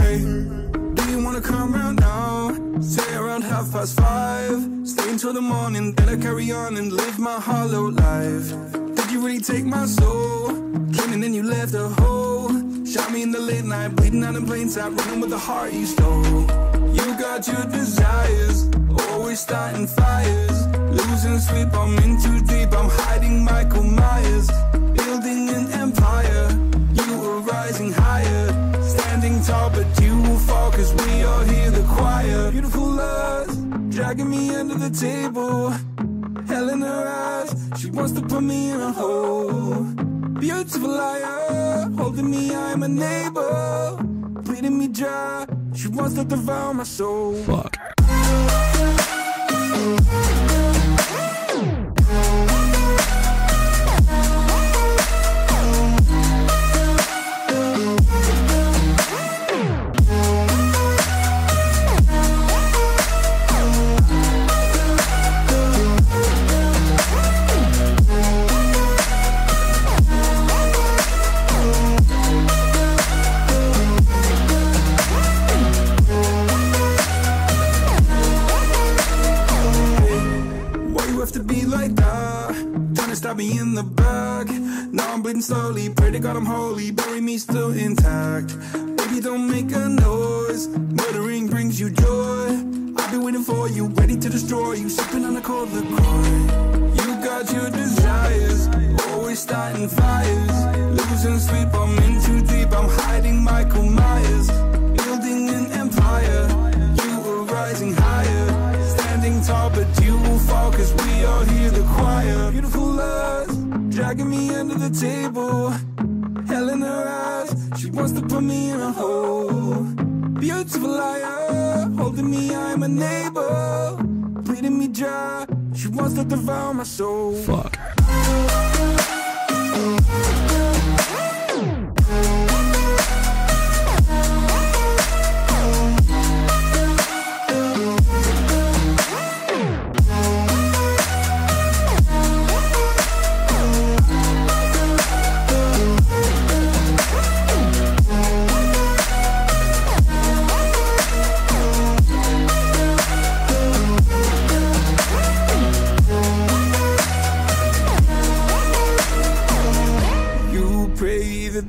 Hey, do you wanna come round now? Say around half past five. Stay until the morning, then I carry on and live my hollow life. Did you really take my soul? Clean and then you left a hole. Shot me in the late night, bleeding out in plain sight, running with the heart you stole. You got your desires, always starting fires. Losing sleep, I'm in too deep, I'm hiding Michael Myers. Building an empire, you were rising higher. Standing tall, but you will fall, cause we all hear the choir. Beautiful lust, dragging me under the table. Hell in her eyes, she wants to put me in a hole. Beautiful liar, holding me, I'm a neighbor. Bleeding me dry, she wants to devour my soul. Fuck. To be like that? Trying to stab me in the back. Now I'm bleeding slowly. Pray to God I'm holy. Bury me still intact. Baby, don't make a noise. Murdering brings you joy. I've been waiting for you, ready to destroy you. Sipping on a cold liqueur. You got your desires. Always starting fires. Losing sleep, I'm in the table. Hell in her eyes, she wants to put me in a hole. Beautiful liar, holding me, I'm a neighbor. Bleeding me dry, she wants to devour my soul. Fuck.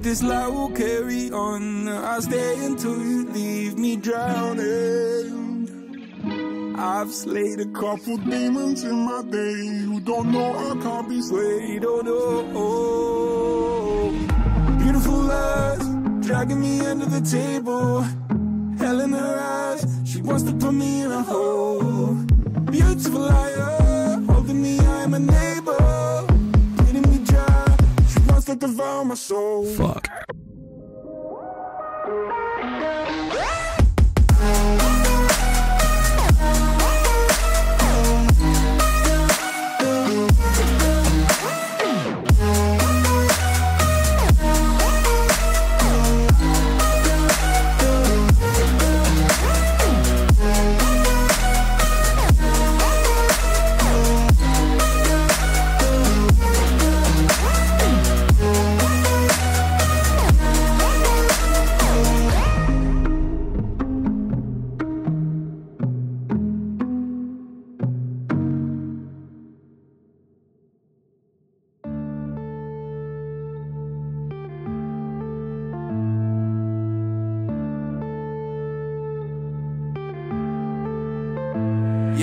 This life will carry on. I'll stay until you leave me drowning. I've slayed a couple demons in my day who don't know I can't be swayed. Oh no. Beautiful lust, dragging me under the table. Hell in her eyes, she wants to put me in a hole. Beautiful liar, holding me, I'm a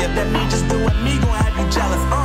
warrior. Let me just do it, me gon' have you jealous. Uh.